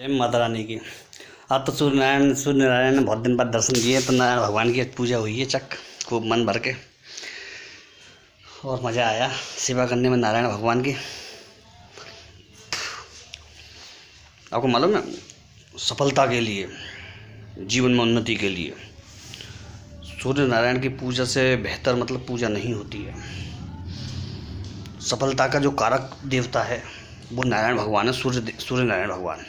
जय माता रानी की। आज तो सूर्य नारायण सूर्य नारायण ने बहुत दिन बाद दर्शन किए तो नारायण भगवान की पूजा हुई है चक, खूब मन भर के। और मज़ा आया सेवा करने में नारायण भगवान की। आपको मालूम है, सफलता के लिए, जीवन में उन्नति के लिए सूर्य नारायण की पूजा से बेहतर मतलब पूजा नहीं होती है। सफलता का जो कारक देवता है, वो नारायण भगवान है, सूर्य सूर्य नारायण भगवान।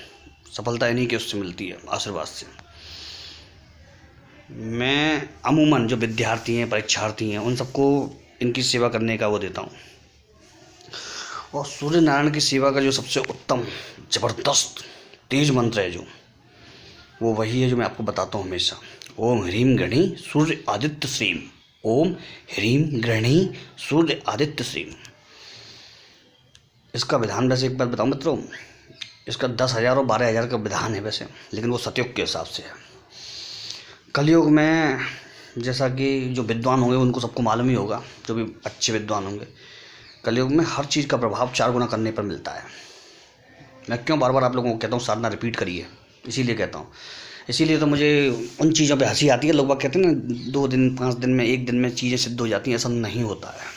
सफलता इन्हीं के उससे मिलती है, आशीर्वाद से। मैं अमूमन जो विद्यार्थी हैं, परीक्षार्थी हैं, उन सबको इनकी सेवा करने का वो देता हूँ। और सूर्य नारायण की सेवा का जो सबसे उत्तम, ज़बरदस्त, तेज मंत्र है जो, वो वही है जो मैं आपको बताता हूँ हमेशा। ओम ह्रीम गृणी सूर्य आदित्य श्रीम ओम ह्रीम गृणी सूर्य आदित्य श्रीम इसका विधान वैसे एक बार बताऊँ मित्रों इसका दस हज़ार और बारह हज़ार का विधान है वैसे, लेकिन वो सतयुग के हिसाब से है। कलयुग में जैसा कि जो विद्वान होंगे, उनको सबको मालूम ही होगा, जो भी अच्छे विद्वान होंगे, कलयुग में हर चीज़ का प्रभाव चार गुना करने पर मिलता है। मैं क्यों बार बार आप लोगों को कहता हूँ, साधना रिपीट करिए, इसीलिए कहता हूँ। इसीलिए तो मुझे उन चीज़ों पे हँसी आती है, लोग बाग कहते हैं ना, दो दिन, पाँच दिन में, एक दिन में चीज़ें सिद्ध हो जाती हैं, ऐसा नहीं होता है।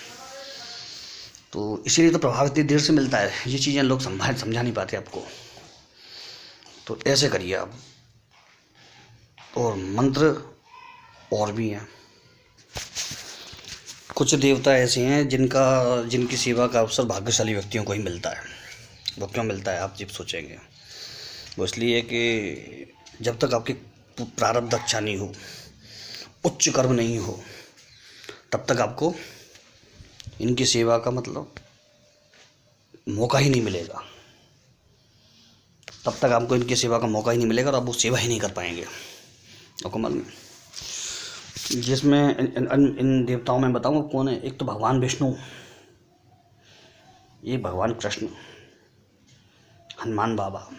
तो इसीलिए तो प्रभाव इतनी देर से मिलता है। ये चीज़ें लोग समझा समझा नहीं पाते आपको। तो ऐसे करिए आप। और मंत्र और भी हैं। कुछ देवता ऐसे हैं जिनका, जिनकी सेवा का अवसर भाग्यशाली व्यक्तियों को ही मिलता है। वो क्यों मिलता है, आप जब सोचेंगे। वो इसलिए कि जब तक आपकी प्रारब्ध अच्छा नहीं हो, उच्च कर्म नहीं हो, तब तक आपको इनकी सेवा का मतलब मौका ही नहीं मिलेगा। तब तक आपको इनकी सेवा का मौका ही नहीं मिलेगा और आप वो सेवा ही नहीं कर पाएँगे। आपको मालूम जिसमें इन, इन, इन देवताओं में बताऊँ कौन है? एक तो भगवान विष्णु ये भगवान कृष्ण हनुमान बाबा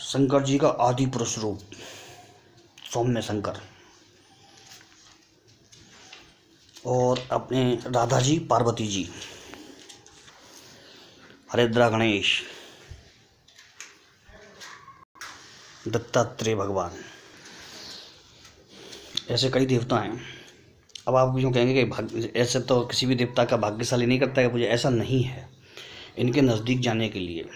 शंकर जी का आदि पुरुष रूप सौम्य शंकर। और अपने राधा जी पार्वती जी। हरिद्रा गणेश। दत्तात्रेय भगवान। ऐसे कई देवता हैं। अब आप यूँ कहेंगे कि भाग्य, ऐसे तो किसी भी देवता का भाग्यशाली नहीं करता है मुझे ऐसा नहीं है। इनके नज़दीक जाने के लिए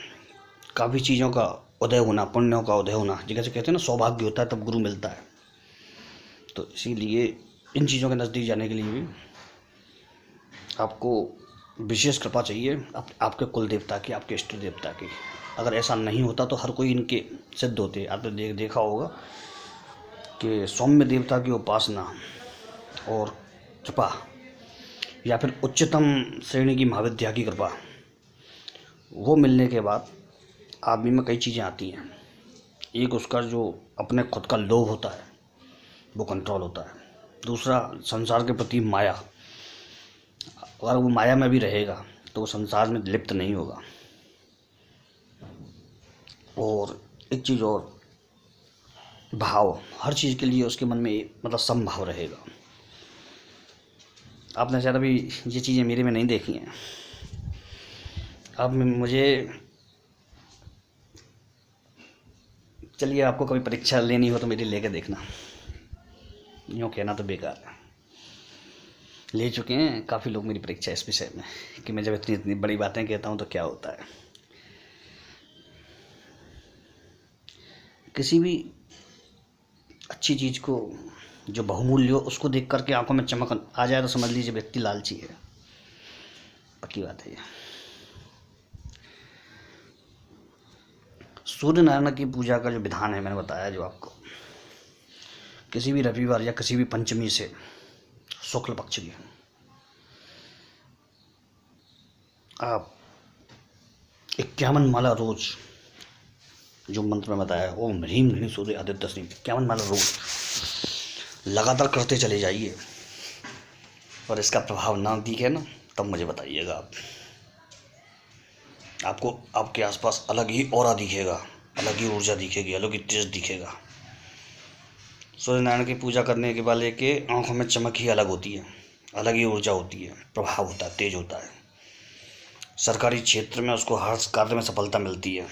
काफ़ी चीज़ों का उदय होना, पुण्यों का उदय होना, जैसे कहते हैं ना, सौभाग्य होता है, तब गुरु मिलता है। तो इसीलिए इन चीज़ों के नज़दीक जाने के लिए भी आपको विशेष कृपा चाहिए आप, आपके कुल देवता की आपके इष्ट देवता की। अगर ऐसा नहीं होता तो हर कोई इनके सिद्ध होते। आपने देख देखा होगा कि सौम्य देवता की उपासना और कृपा या फिर उच्चतम श्रेणी की महाविद्या की कृपा वो मिलने के बाद आदमी में कई चीज़ें आती हैं। एक उसका जो अपने खुद का लोभ होता है वो कंट्रोल होता है। दूसरा संसार के प्रति माया। अगर वो माया में भी रहेगा तो वो संसार में लिप्त नहीं होगा। और एक चीज़ और, भाव। हर चीज़ के लिए उसके मन में मतलब समभाव रहेगा। आपने शायद अभी ये चीज़ें मेरे में नहीं देखी हैं। अब मुझे, चलिए आपको कभी परीक्षा लेनी हो तो मेरी लेके देखना। यूँ कहना तो बेकार है। ले चुके हैं, काफ़ी लोग मेरी परीक्षा इस विषय में, कि मैं जब इतनी इतनी बड़ी बातें कहता हूँ तो क्या होता है। किसी भी अच्छी चीज़ को, जो बहुमूल्य हो, उसको देख करके आँखों में चमक आ जाए तो समझ लीजिए व्यक्ति लालची है। पक्की बात है ये। सूर्य नारायण की पूजा का जो विधान है, मैंने बताया जो आपको। किसी भी रविवार या किसी भी पंचमी से शुक्ल पक्ष की। आप इक्यावन माला रोज, जो मंत्र में बताया, ओम ह्रीम घृणी सूर्य आदित्य सिंह इक्यावन माला रोज लगातार करते चले जाइए। और इसका प्रभाव ना दिखे ना, तब मुझे बताइएगा आप। आपको, आपके आसपास अलग ही और दिखेगा, अलग ही ऊर्जा दिखेगी, अलग ही तेज दिखेगा। सूर्य नारायण की पूजा करने के वाले के आँखों में चमक ही अलग होती है। अलग ही ऊर्जा होती है। प्रभाव होता है, तेज होता है। सरकारी क्षेत्र में उसको हर कार्य में सफलता मिलती है।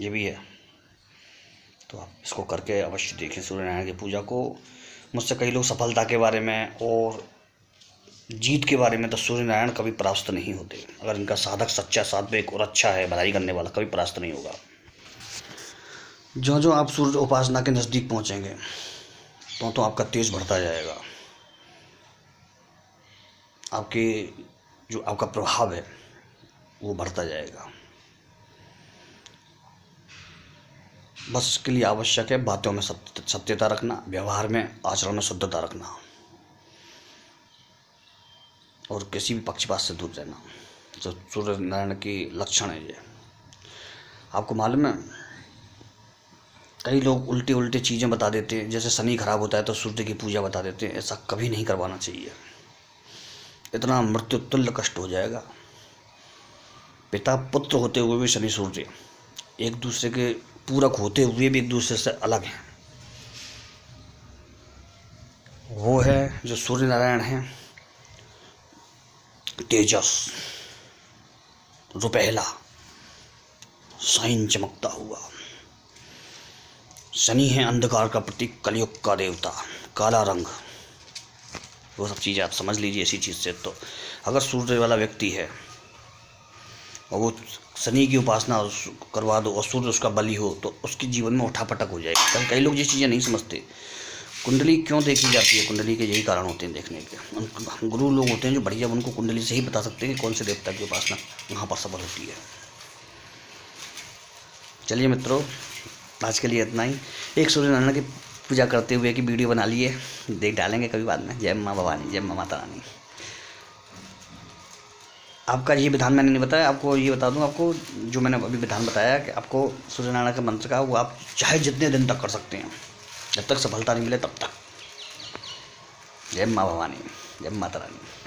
ये भी है। तो आप इसको करके अवश्य देखें सूर्य नारायण की पूजा को। मुझसे कई लोग सफलता के बारे में और जीत के बारे में तो सूर्य नारायण कभी परास्त नहीं होते। अगर इनका साधक सच्चा, सात्विक और अच्छा है भलाई करने वाला, कभी परास्त नहीं होगा। जो जो आप सूर्य उपासना के नज़दीक पहुँचेंगे तो तो आपका तेज बढ़ता जाएगा। आपके जो आपका प्रभाव है, वो बढ़ता जाएगा। बस इसके लिए आवश्यक है बातों में सत्य, सत्यता रखना, व्यवहार में, आचरण में शुद्धता रखना। और किसी भी पक्षपात से दूर रहना। तो सूर्य नारायण की लक्षण है ये। आपको मालूम है कई लोग उल्टे उल्टे चीज़ें बता देते हैं, जैसे शनि खराब होता है तो सूर्य की पूजा बता देते हैं, ऐसा कभी नहीं करवाना चाहिए। इतना मृत्युतुल्य कष्ट हो जाएगा। पिता पुत्र होते हुए भी शनि सूर्य, एक दूसरे के पूरक होते हुए भी एक दूसरे से अलग हैं। वो है जो सूर्य नारायण हैं, तेजस, रुपहला, साइन चमकता हुआ। शनि है अंधकार का प्रतीक कलयुग का देवता, काला रंग। वो सब चीज़ें आप समझ लीजिए इसी चीज़ से तो। अगर सूर्य वाला व्यक्ति है, और वो शनि की उपासना करवा दो और सूर्य उसका बलि हो तो उसके जीवन में उठापटक हो जाएगी। कई लोग ये चीज़ें नहीं समझते। कुंडली क्यों देखी जाती है? कुंडली के यही कारण होते हैं देखने के। उन गुरु लोग होते हैं जो बढ़िया, उनको कुंडली से ही बता सकते हैं कि कौन से देवता की उपासना वहाँ पर सफल होती है। चलिए मित्रों आज के लिए इतना ही। एक सूर्य नारायण की पूजा करते हुए की वीडियो बना लिए। देख डालेंगे कभी बाद में। जय माँ भवानी, जय माँ माता रानी। आपका ये विधान मैंने नहीं बताया, आपको ये बता दूँ, आपको जो मैंने अभी विधान बताया कि आपको सूर्य नारायण का मंत्र का वो आप चाहे जितने दिन तक कर सकते हैं। जब तक सफलता नहीं मिले तब तक। जय माँ भवानी, जय माता रानी।